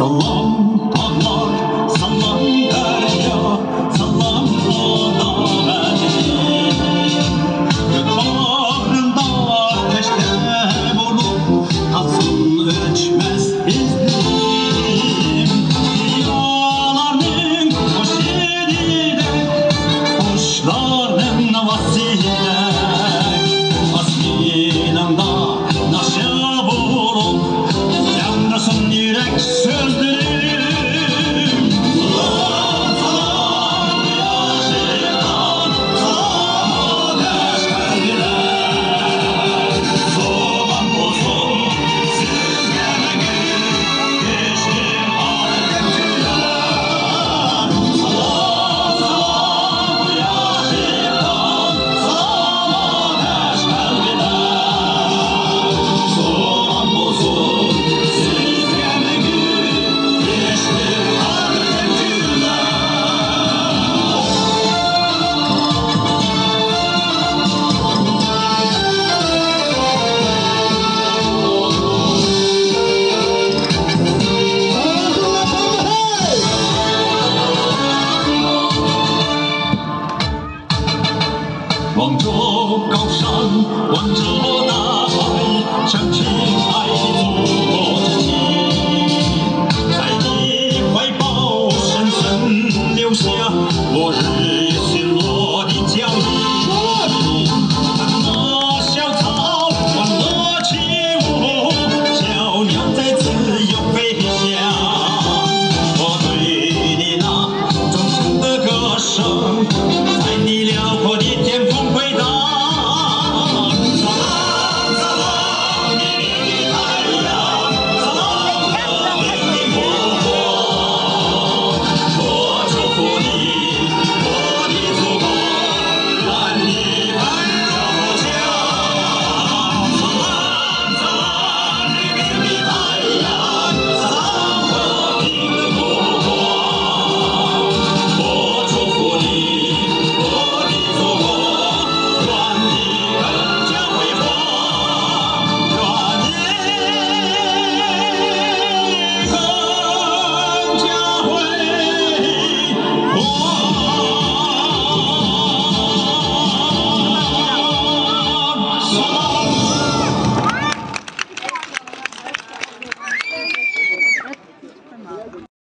走 Sunday. 望着高山，望着大海，想起爱的足迹。在你怀抱，深深留下我日夜巡逻的脚印。我那小草，我爱起舞雾，小鸟在自由飞翔。我对你那忠诚的歌声。